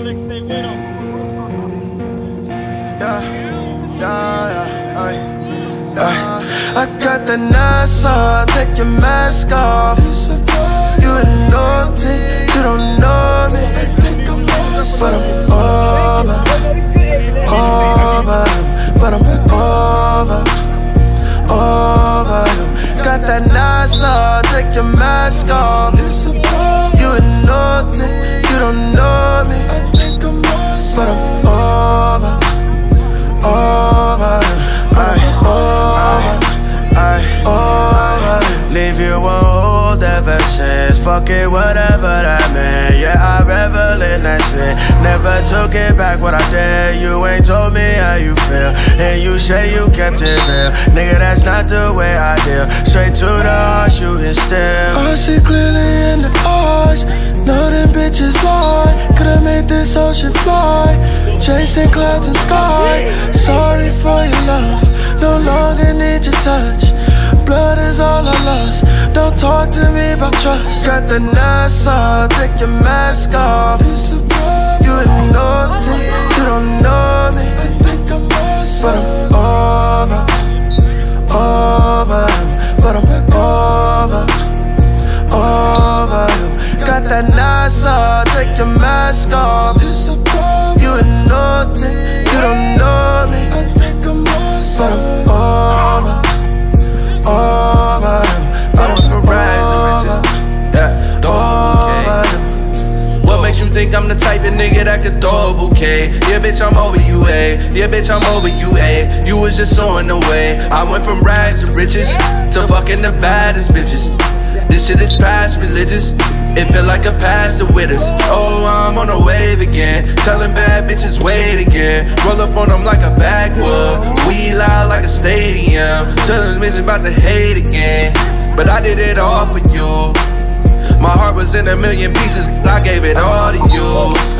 Yeah, yeah, yeah, ay, yeah. I got the NASA, take your mask off. You a naughty, you don't know me. But I'm over, over, but I'm over, over. Got that NASA, take your mask off. But I'm over, over, ay, over, ay, over. Leave you won't hold ever since. Fuck it, whatever that meant. Yeah, I revel in that shit. Never took it back what I did. You ain't told me how you feel. And you say you kept it real. Nigga, that's not the way I deal. Straight to the heart, shooting still. I see clearly in the eyes. Know them bitches lie. Could've ocean fly. Chasing clouds and sky. Sorry for your love. No longer need your touch. Blood is all I lost. Don't talk to me about trust. Got the NASA, take your mask take your mask off. You a naughty, you don't know me. I But I'm over, over, but I'm over, Yeah, over. What makes you think I'm the type of nigga that could throw a bouquet? Yeah, bitch, I'm over you, eh? Yeah, bitch, I'm over you, eh? You was just so in the way. I went from rags to riches to fucking the baddest bitches. This shit is past religious. It feel like a pastor with us. Oh, I'm on a wave again. Telling bad bitches wait again. Roll up on them like a backwood. We loud like a stadium. Telling bitches about to hate again. But I did it all for you. My heart was in a million pieces, I gave it all to you.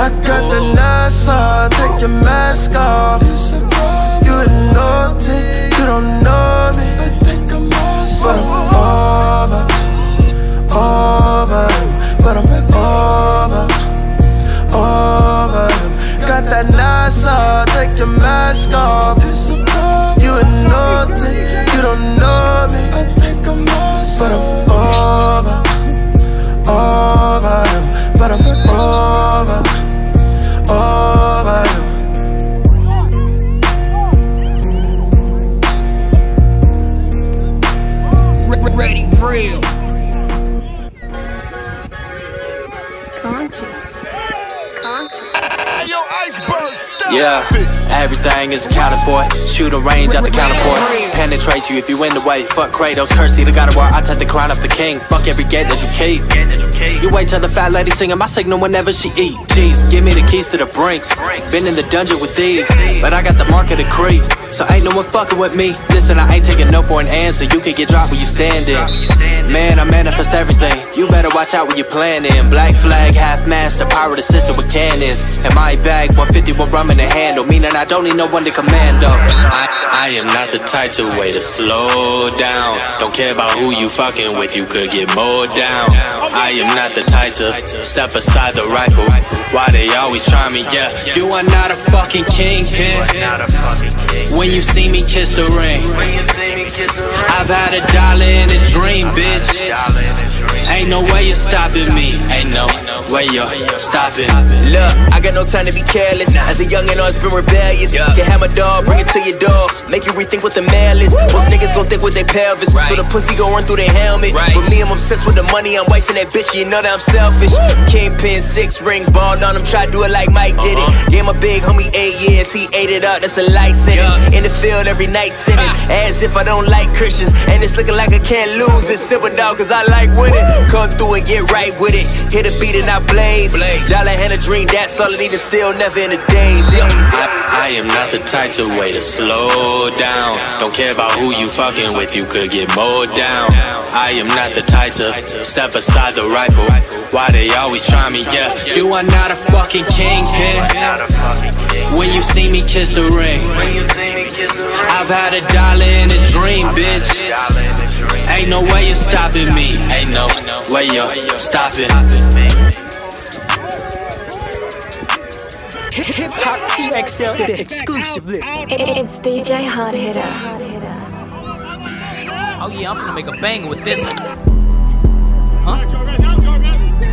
I got the NASA, take your mask off. You a naughty, you don't know Yeah, everything is accounted for. Shoot a range out the counter for. Penetrate you if you in the way. Fuck Kratos, curse the God of War. I take the crown off the king. Fuck every gate that you keep. You wait till the fat lady singing my signal whenever she eat. Jeez, give me the keys to the brinks. Been in the dungeon with thieves, but I got the mark of the creep. So ain't no one fucking with me. Listen, I ain't taking no for an answer. You can get dropped where you standing. Man, I manifest everything. You better watch out when you planning. Black flag, half master, pirate assistant with cannons. In my bag, 150 with rum in the handle. Meaning I don't need no one to commando. I, I am not the type to wait to slow down. Don't care about who you fucking with, you could get mowed down. I am not the type to step aside the rifle. Why they always try me? Yeah, you are not a fucking kingpin. When you see me kiss the ring, I've had a dollar in a dream, bitch. Ain't no way you're stopping me. Ain't no way you're stopping. Look, I got no time to be careless. As a youngin', always been rebellious. Can have my dog, bring it to your door. Make you rethink what the mail is. Most niggas gon' think with their pelvis. So the pussy gon' run through their helmet. But me, I'm obsessed with the money. I'm wifing that bitch. You know that I'm selfish. Kingpin, six rings, balled on him. Try to do it like Mike did it. Gave my big homie eight years. He ate it up. That's a light sentence. In the field every night sinning. As if I don't like Christians. And it's looking like I can't lose. It's simple dog, cause I like winning. Come through and get right with it. Hit a beat and I blaze. Dollar and a dream, that's all I need. And still never in the days. Yeah. I, I am not the type to wait to slow down. Don't care about who you fucking with, you could get mowed down. I am not the type to step aside the rifle. Why they always try me? Yeah, you are not a fucking kingpin. When you see me kiss the ring, I've had a dollar in a dream, bitch. Ain't no way you're stopping me. Ain't no way you're stopping. Hip Hop TXL exclusively. It's DJ Hard Hitter. Oh yeah, I'm gonna make a banger with this. Huh?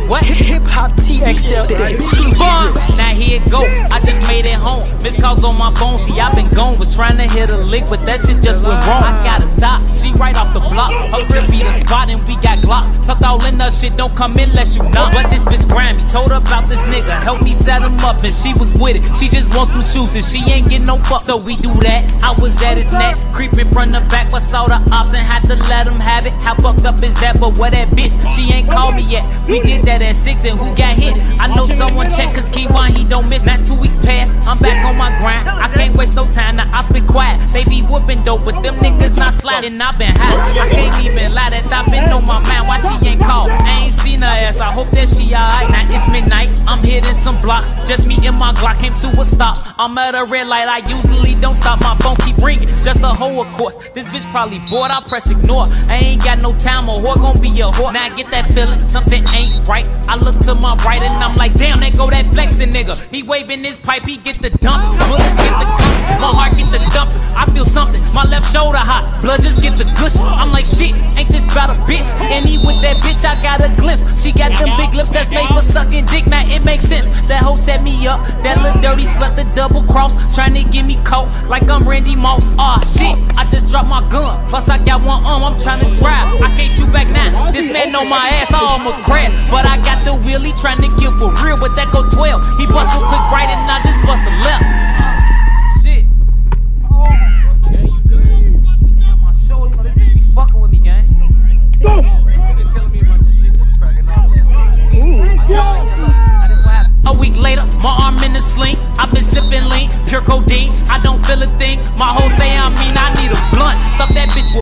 What? Hip Hop TXL exclusive. Now here it go. I just made it home. Miss calls on my phone. See, I been gone. Was trying to hit a lick, but that shit just went wrong. I got a dot. She right off the block. Her crib be the spot, and we got glocks. Tucked all in her shit. Don't come in unless you knock. But this bitch Grammy told her about this nigga. Help me set him up, and she was with it. She just want some shoes, and she ain't get no fuck. So we do that. I was at his neck, creeping from the back, but saw the ops and had to let him have it. How fucked up is that? But where that bitch? She ain't called me yet. We did that at six, and who got hit? I know someone check, cause Keywan, he don't miss. Not two weeks past, I'm back on my grind. Waste no time, now I spit quiet. They be whooping dope, but them niggas not sliding. I been high. I can't even lie that I been on my mind. Why she ain't called? I ain't seen her ass. I hope that she alright. Now it's midnight. I'm hitting some blocks. Just me and my Glock came to a stop. I'm at a red light. I usually don't stop. My phone keep ringing. Just a hoe, of course. This bitch probably bored. I press ignore. I ain't got no time. A whore gon' be a whore. Now I get that feeling. Something ain't right. I look to my right and I'm like, damn, that go that flexing nigga. He waving his pipe. He get the dump. Bullets get the. My heart get the dump. I feel something. My left shoulder hot. Blood just get the gush. I'm like, shit. Ain't this about a bitch? And he with that bitch. I got a glimpse. She got them big lips that's made for sucking dick. Now it makes sense. That hoe set me up. That little dirty slut, the double cross. Trying to get me caught like I'm Randy Moss. Aw, oh, shit. I just dropped my gun. Plus, I got one arm. I'm trying to drive. I can't shoot back now. This man know my ass. I almost crashed. But I got the wheelie trying to get for real. But that go 12. He bust a quick right and I just bust a left. I've been sipping lean, pure codeine. I don't feel a thing. My whole say I mean I need a blunt. Stuff that bitch with